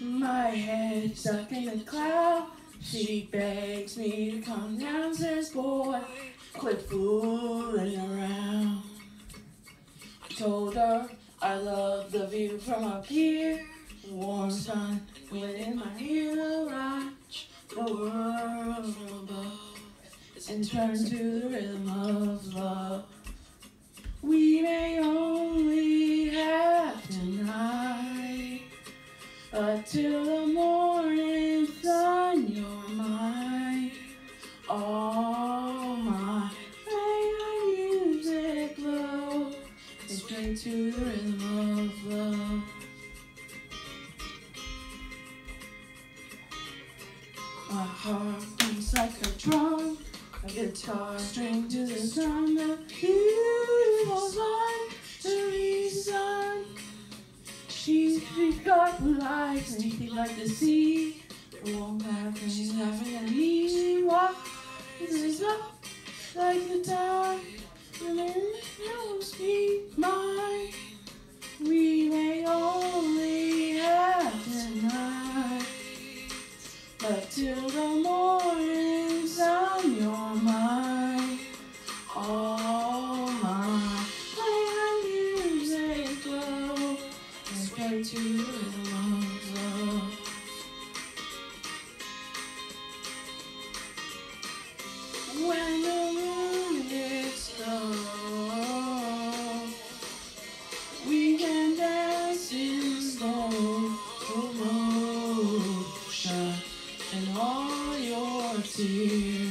My head stuck in the cloud. She begs me to come down, says boy, quit fooling around. Told her I love the view from up here. Warm sun, wind in my ear, watch the world from above and turn to the rhythm but till the morning sun, you're mine. All my play music low, and straight to the rhythm of love. My heart beats like a drum. A guitar string to the sun, the beautiful She's she's got blue eyes and she's like the sea. The warm laugh and she's mm. laughing at me. She walks up like the tide. The wind knows me mine. We may only have tonight, but till the morning your tears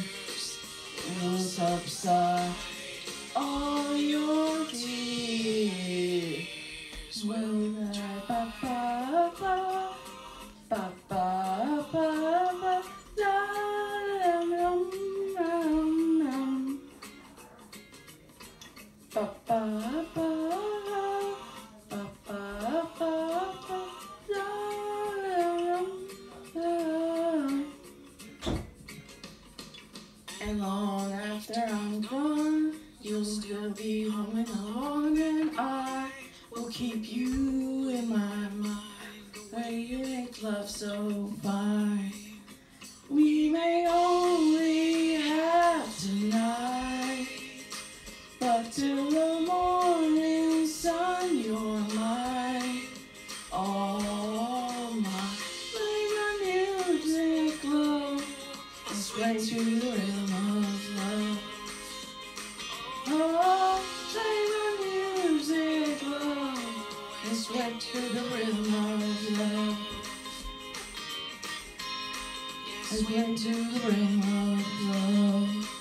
And long after I'm gone, you'll still be in the morning. I will keep you in my mind, where you make love so fine. We may only have tonight, but till the morning sun, you're mine. All my play my music low and sway to the rhythm and sweat to the rhythm of love. Sweat to the rhythm of love.